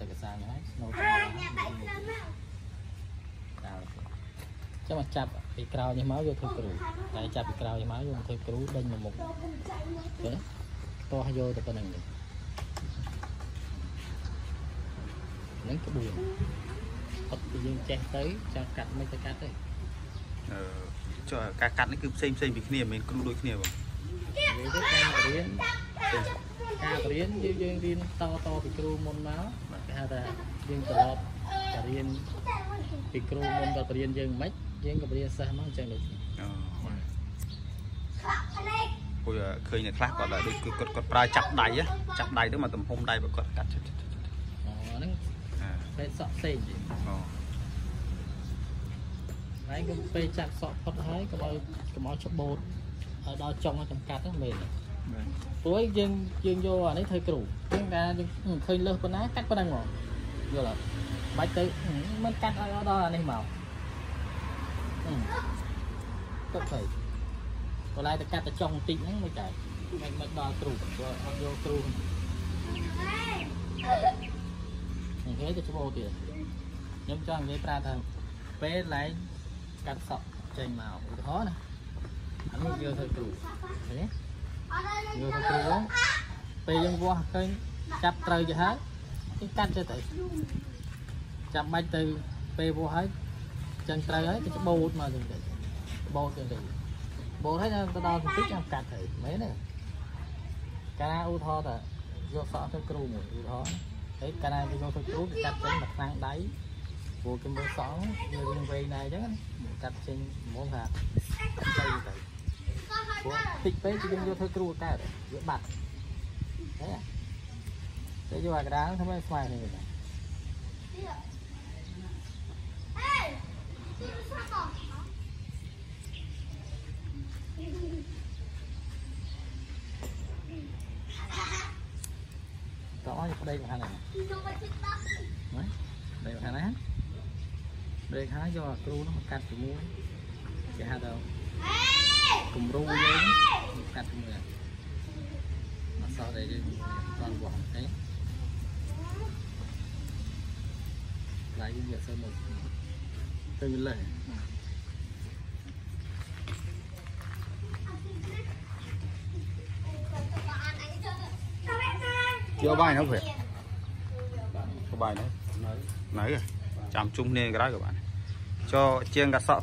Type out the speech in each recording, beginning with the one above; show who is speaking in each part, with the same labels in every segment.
Speaker 1: ដាក់ទៅកសាងហ្នឹងហើយស្នូត
Speaker 2: អ្នកបែកខ្លួនមក
Speaker 1: ដល់ចាំមកចាប់ពីក្រោយនេះមកយកធ្វើគ្រូតែចាប់ពីក្រោយនេះមកយកធ្វើគ្រូដេញមកមុខ
Speaker 2: ចូលពុំចាញ់មក
Speaker 1: ទៅតោះយកទៅប៉ុណ្្នឹងទេហ្នឹងក្បួនអត់ពីយើងចេះទៅចាំកាត់មិនទៅកាត់ទេ
Speaker 3: អឺចុះការកាត់នេះគឺផ្សេងផ្សេងពីគ្នាមិនមែនគ្រូដូចគ្នាបង
Speaker 1: និយាយទៅការបរៀនការបរៀនយើងយើងរៀនតតពីគ្រូមុនមកគេ ហៅថាយើងត្រឡប់ទៅរៀនពីគ្រូមុនក៏បរៀនយើងមិនយើងក៏បរៀនសិស្សមកអញ្ចឹងដូចគ្នា
Speaker 3: អូ
Speaker 2: ខ្លាក់ភ្នែក
Speaker 3: ព្រោះឃើញអ្នកខ្លះគាត់ដែរដូចគឺគាត់គាត់ប្រើចាប់ដៃហ៎ចាប់ដៃទៅមកទំហំដៃបើគាត់កាត់ចុចចុចចុច
Speaker 1: អូហ្នឹង
Speaker 3: អា
Speaker 1: ពេលសក់ផ្សេងទៀត
Speaker 3: អូ
Speaker 1: ហើយក៏ពេលចាក់សក់ផុតហើយកុំឲ្យកុំឲ្យច្បូតឲ្យដល់ចុងឲ្យចំកាត់ហ្នឹងមែនទេ ព្រោះយើងយើងយកអានេះធ្វើគ្រូយើងថាយើងឃើញលើសប៉ុណ្ណាកាត់ប៉ុណ្ណឹងហ្មងយល់អត់បាច់ទៅមិនកាត់ឲ្យដល់អានេះមកទុកទៅបើឡាយទៅកាត់ទៅចុងបន្តិចហ្នឹងមិនដែរមិនមិនដល់គ្រូព្រោះអត់យកគ្រូហ្នឹងគេទៅច្បូតទៀតខ្ញុំចង់និយាយប្រាប់ថាពេលឡើងកាត់សក់ចេញមកឧទាហរណ៍ណាអានេះយកធ្វើគ្រូឃើញទេ
Speaker 2: អត់ឲ្យ
Speaker 1: យកទៅគ្រូពេលយើងវាស់ឃើញចាប់ត្រូវទៅហើយគេកាត់ទៅទៅចាំបាច់ទៅពេលវាស់ហើយចឹងត្រូវហើយគេច្បូតមកចឹងទៅបូតចឹងទៅបូតហើយដល់ទៅដល់បន្តិចចាំកាត់ទៅមែនទេកាលណាឧទាហរណ៍ថាយកសក់ទៅគ្រូមួយឧទាហរណ៍ហើយកាលណាគេយកទៅគ្រូគេកាត់ចេញមកខ្លាំងដៃព្រោះគេមើលសក់វារៀងវែងដែរចឹងកាត់ចេញហ្មងថាកាត់ទៅទៅ ព្រោះតិចពេកយើងយកធ្វើគ្រូកើតវាបាត់ហ៎តែយកអាកណ្ដាលធ្វើឲ្យស្មើគ្នាទៅ
Speaker 2: ហេទីស្អាត
Speaker 1: តោះឲ្យប្តីមកខាងនេះ
Speaker 2: ខ្ញុំមកជិះដល់
Speaker 1: ណាប្តីមកខាងណាប្តីខាងយកអាគ្រូនោះមកកាត់ជាមួយគេហៅថា
Speaker 2: ហេ
Speaker 1: គំរូយើងមកកាត់ជាមួយមកសោះដែលយើងតន់វងអីដៃយើងយកទៅមកទៅវាលើ
Speaker 3: ជាបាយនោះព្រឹកជាបាយនោះ
Speaker 1: នៅ
Speaker 3: នៅចាំជុំគ្នាក្រោយក៏បានចូលជាងកាត់សក់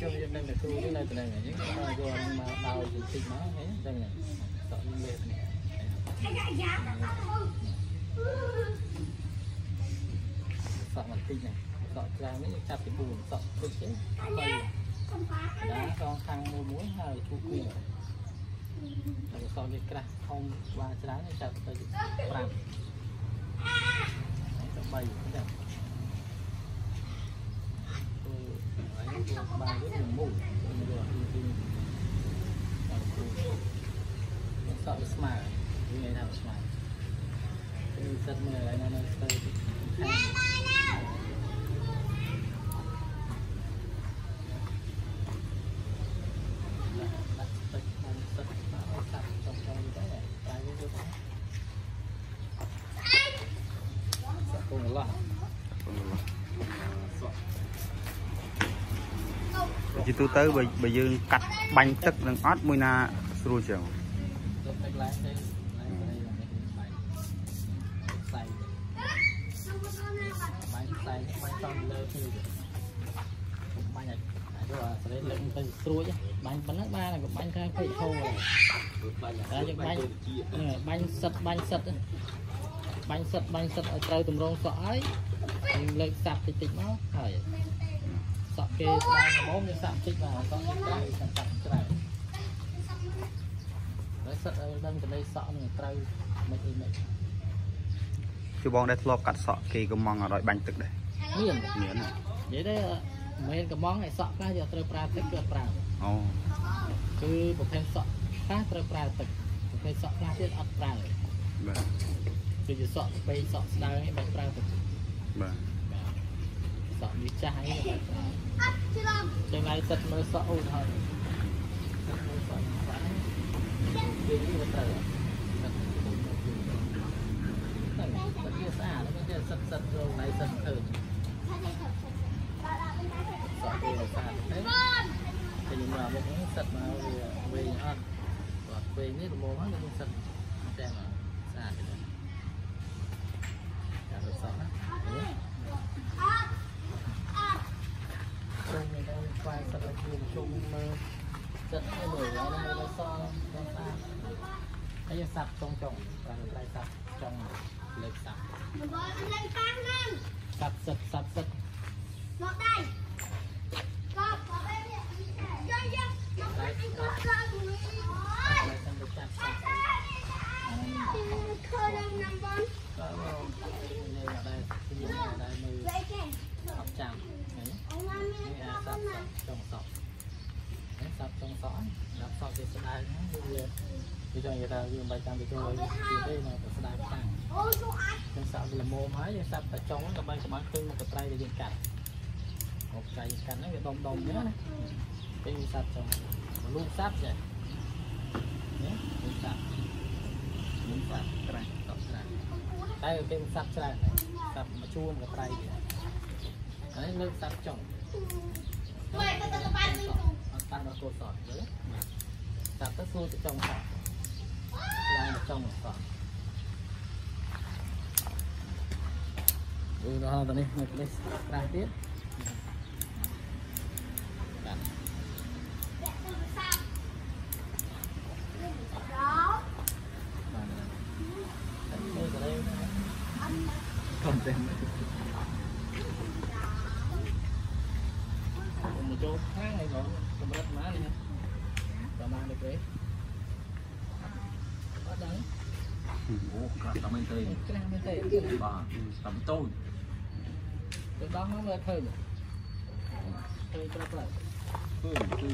Speaker 1: ចូលយើងនឹងគ្រូនេះនៅតំណែងហ្នឹងយើងមកយកហ្នឹងមកដល់យន្តិចមកហ៎ដឹងហ្នឹងតោះលេបនេះ
Speaker 2: អាយ៉ាយ៉ាទៅ
Speaker 1: សក់បន្តិចហ្នឹងសក់ច្រើននេះចាប់ពី4សក់តិចទេ
Speaker 2: អាយ៉ាកំប៉ា
Speaker 1: 3ដល់កងខាងមួយមួយហើយជួបគ្នាតែសក់វាក្រាស់ធំបានច្រើនចាប់ទៅ5ហើយទៅ3អញ្ចឹងគឺ ហើយយកបានវាមូលយ កទីទីដល់គ្រូសក់វាស្មើវានិយាយថាស្មើគឺសិតមើលហើយនៅនៅទៅខាង đặt tích bằng tích mà ở sạch trong trong như thế này tại vì tôi thấy sợ cùng là
Speaker 3: ជាទូទៅបើបើយើងកាត់បាញ់ទឹកនឹងអត់មួយណាស្រួលជាង
Speaker 1: tôi thấy lái đây lái vào đây là cái bánh xay bánh xay bánh con lơ thì bánh này rồi sẽ lấy lưng từ xuôi chứ bánh bánh nước ba là bánh khai phải khô rồi đó những bánh ừ, bánh sật bánh sật ấy. bánh sật bánh sật ở trâu tùm rong sọ ấy nhưng lên sạp thì tịch nó hỏi sọ kê ba bốn như sạp tịch vào sọ cái cái sạp sạp cái này đấy sật ở đây cái đây sọ này trâu mấy cái mấy
Speaker 3: ជាបងដែលធ្លាប់កាត់សក់គេកំងអត់ឲ្យបាញ់ទឹកដែរ
Speaker 1: មាន
Speaker 3: មានហ៎
Speaker 1: និយាយទៅមិនកំងឲ្យសក់ខ្លះយកត្រូវប្រើទឹកគឺអត់ប្រើ
Speaker 3: អូ
Speaker 1: គឺប្រភេទសក់ខ្លះត្រូវប្រើទឹកប្រភេទសក់ខ្លះទៀតអត់ប្រើ
Speaker 3: បាទ
Speaker 1: គឺជាសក់ស្បែកសក់ស្ដើងឯងមិនប្រើទឹក
Speaker 3: បាទ
Speaker 1: សក់វាចាស់អីមិនប្រើ
Speaker 2: អត់ច្រឡំ
Speaker 1: ចឹងហើយទឹកមើលសក់អូនហើយទឹកមើលសក់បាទវាវាត្រូវទឹកទឹកវាស្អាតមិនចេះសិតសិតរងណៃសិតឃើញ
Speaker 2: ថាទេទៅដល់ដល់មិនដែរ
Speaker 1: សក់វាស្អាតទេ
Speaker 2: បង
Speaker 1: តែខ្ញុំមកមុខនេះសិតមកវាវែងអត់គាត់វែងនេះល្មមហើយខ្ញុំសិតតែមកស្អាតទេចាំទៅសក់ណា
Speaker 2: អត់អត់
Speaker 1: ជុំនេះទៅខ្វាយសិតឲ្យ ជុំជុំមើលសិតឲ្យមើលហើយមើលសក់ស្អាតហើយសាប់ចុងចុងប្រើប្រៃសាប់ចុងលើកសាប់
Speaker 2: មកបងលេងប៉ះហ្នឹង
Speaker 1: សាប់សិតសាប់សិត
Speaker 2: មកដៃកប់កប់អីនេះយកយកយកអញកប់កប់នេះអូយ
Speaker 1: ហើយខ្ញុំទៅចាប់សាប់
Speaker 2: ខើដល់ណាំបង
Speaker 1: ក៏យើងអត់ដែរខ្ញុំអត់ដែរមើល
Speaker 2: វេគេ
Speaker 1: អត់ចាំឃើញ
Speaker 2: អូនមាន
Speaker 1: នេះ
Speaker 2: ក
Speaker 1: អា
Speaker 2: ប់
Speaker 1: សាប់
Speaker 2: ណា
Speaker 1: ចុងសក់នេះសា ប់ចុងសក់ដល់សក់វាស្ដើងហ្នឹងវាវាចង់និយាយថាវាមិនបាច់ចាំទៅចូលឲ្យទៀតទេនៅតែស្ដើងខ្លាំង
Speaker 2: អូយទូអាច
Speaker 1: យើងសាប់វាល្មមហើយយើងសាប់តែចុងដើម្បីកុំឲ្យឃើញមុខកត្រៃដែលយើងកាត់មុខកត្រៃយើងកាត់ហ្នឹងវាដុំដុំអញ្ចឹងណាពេលយើងសាប់ចុងលូកសាប់ចេះនេះលូកសាប់លូកសាប់ត្រាស់តបត្រាស់តែពេលសាប់ច្រើនសាប់មកជួមកត្រៃទៀតហើយលើកសាប់ចុង
Speaker 2: វេទៅទៅបាយវិញទូ
Speaker 1: អត់តាំងដល់កូនសតយល់តាប់ទៅសួរទៅចុងសតឡើងទៅចុងសតឧទាហរណ៍ទៅនេះនៅនេះប្រាស់ទៀតបាទ
Speaker 2: ទៅសាប់ដល់
Speaker 1: បាទតែមើលទៅ đây ខំតែ មកចូលខាងនេះបងកម្រិតម៉ានេះប្រហែលនេះទេអត់ដឹង
Speaker 4: អូក្រាស់តែមិនទេ
Speaker 1: ក្រាស់មែនទេ
Speaker 4: បាទតែតូច
Speaker 1: ទៅដល់មកមើលឃើញឃើញប្រាប់ប្រាប់
Speaker 4: គឺគឺ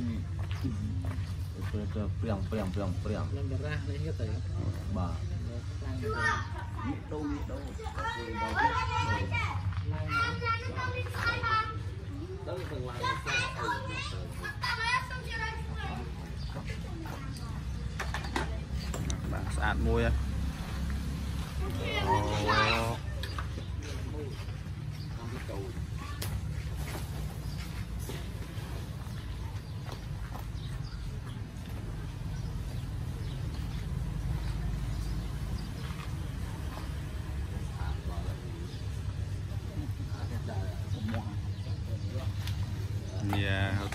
Speaker 4: ពេលទៅព្រាំងព្រាំងព្រាំងព្រាំង
Speaker 1: lên cái ra lên cái tử
Speaker 4: បាទ
Speaker 1: lang
Speaker 4: នេះដូរនេះដូរ
Speaker 1: đó là phần lại
Speaker 3: បាទស្អាតមួយហ៎អូ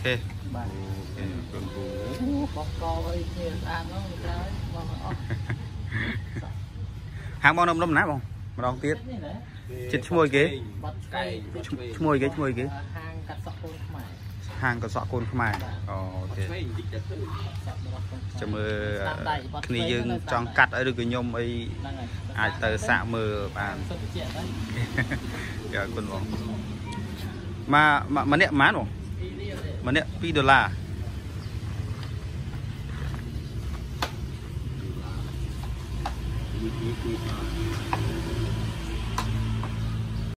Speaker 3: Yeah, ok.
Speaker 1: បាទ
Speaker 3: Ok, con cú.
Speaker 1: បោះកអីគ្នាស្អាតនោះក្រោយបងអស់
Speaker 3: ហាងបងនំនំណាបងម្ដងទៀត
Speaker 1: នេះណា
Speaker 3: ចិត្តឈ្មោះគេ
Speaker 1: បាត់ស្កៃ
Speaker 3: ឈ្មឈ្មោះគេឈ្មោះគេ
Speaker 1: ហាងកាត់សក់កូនខ្មែរ
Speaker 3: ហាងកសក់កូនខ្មែរអូអូខេ
Speaker 1: សក់របស់កូនខ្មែរ
Speaker 3: ចាំមើល
Speaker 1: ស្នាមដៃបាត់
Speaker 3: គ្នាយើង
Speaker 1: ស្វែងនៅ
Speaker 3: ចង់កាត់អីឬក៏ខ្ញុំអី
Speaker 1: ហ្នឹងហើយ
Speaker 3: អាចទៅសាកមើលបាន
Speaker 1: សុទ្ធជាទៅ
Speaker 3: យ៉ាគុណបងមកម្នាក់ប៉ុន្មានបង
Speaker 1: ពីនេះទេ
Speaker 3: ម្នាក់2ដុល្លារ